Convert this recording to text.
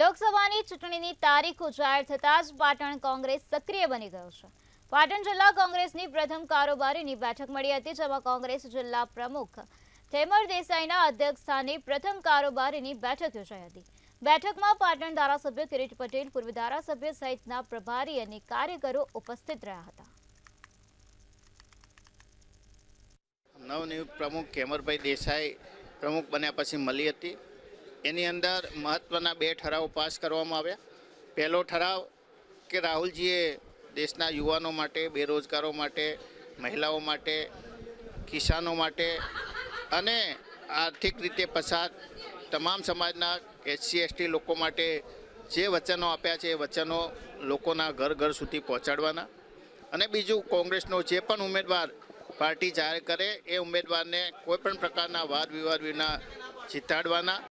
લોકસભાની ચૂંટણીની તારીખો જાહેર થતાં જ પાટણ કોંગ્રેસ સક્રિય બની ગયો છે. પાટણ જિલ્લા કોંગ્રેસની પ્રથમ કારોબારીની બેઠક મળી હતી, જેમાં કોંગ્રેસ જિલ્લા પ્રમુખ થેમર દેસાઈના અધ્યક્ષસ્થાને પ્રથમ કારોબારીની બેઠક યોજાઈ હતી. બેઠકમાં પાટણ ધારાસભ્ય કિરીટ પટેલ, પૂર્વ ધારાસભ્ય સહિતના પ્રભારી અને કાર્યકરો ઉપસ્થિત રહ્યા હતા. નવનિયુક્ત પ્રમુખ કેમરભાઈ દેસાઈ પ્રમુખ બન્યા પછી મળી હતી. એની અંદર મહત્ત્વના બે ઠરાવ પાસ કરવામાં આવ્યા. પહેલો ઠરાવ કે રાહુલજીએ દેશના યુવાનો માટે, બેરોજગારો માટે, મહિલાઓ માટે, કિસાનો માટે અને આર્થિક રીતે પસાર તમામ સમાજના એસસી, એસટી લોકો માટે જે વચનો આપ્યા છે એ વચનો લોકોના ઘર ઘર સુધી પહોંચાડવાના. અને બીજું, કોંગ્રેસનો જે પણ ઉમેદવાર પાર્ટી જાહેર કરે એ ઉમેદવારને કોઈપણ પ્રકારના વાદ વિવાદ વિના જીતાડવાના.